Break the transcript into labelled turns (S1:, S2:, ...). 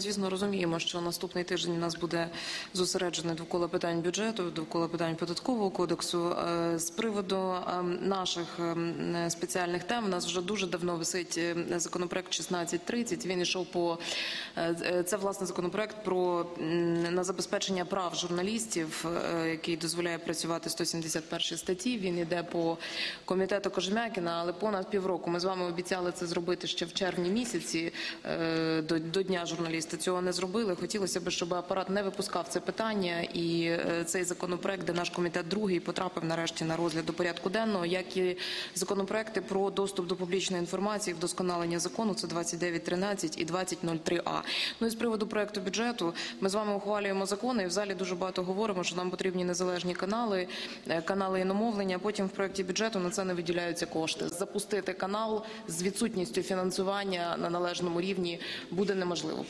S1: звісно розуміємо, що наступний тиждень у нас буде зосереджений довкола питань бюджету, довкола питань податкового кодексу. Е, З приводу е, наших е, спеціальних тем у нас вже дуже давно висить е, законопроект 1630. Він йшов по е, це власне законопроект про на забезпечення прав журналістів, який дозволяє працювати 171 статті. Він йде по комітету Кожем'якіна, але понад півроку ми з вами обіцяли це зробити ще в червні місяці до, до дня журналіста. Цього не зробили. Хотілося б, щоб апарат не випускав це питання, і е, цей законопроект, де наш комітет другий потрапив нарешті на розгляд до порядку денного, як і законопроекти про доступ до публічної інформації, вдосконалення закону. Це 2913 і 2003А. Ну і з приводу проекту бюджету ми з вами ухвалюємо закони і в залі дуже багато говоримо, що нам потрібні незалежні канали, е, канали іномовлення. Потім в проекті бюджету на це не виділяються кошти. Запустити канал з відсутністю фінансування на належному рівні буде неможливо.